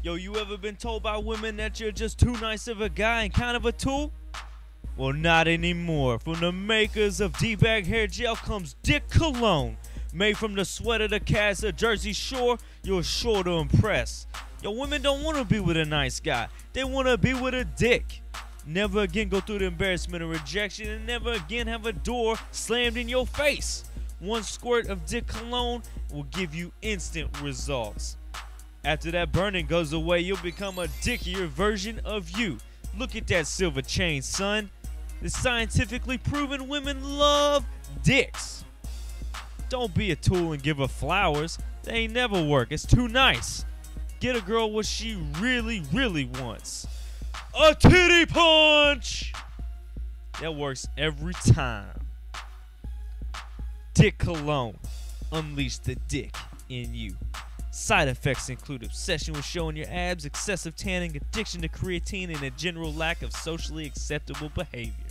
Yo, you ever been told by women that you're just too nice of a guy and kind of a tool? Well, not anymore. From the makers of D-Bag Hair Gel comes Dick Cologne. Made from the sweat of the cast of Jersey Shore, you're sure to impress. Yo, women don't want to be with a nice guy. They want to be with a dick. Never again go through the embarrassment of rejection and never again have a door slammed in your face. One squirt of Dick Cologne will give you instant results. After that burning goes away, you'll become a dickier version of you. Look at that silver chain, son. It's scientifically proven women love dicks. Don't be a tool and give her flowers. They ain't never work. It's too nice. Get a girl what she really, really wants. A titty punch! That works every time. Dick Cologne. Unleash the dick in you. Side effects include obsession with showing your abs, excessive tanning, addiction to creatine, and a general lack of socially acceptable behavior.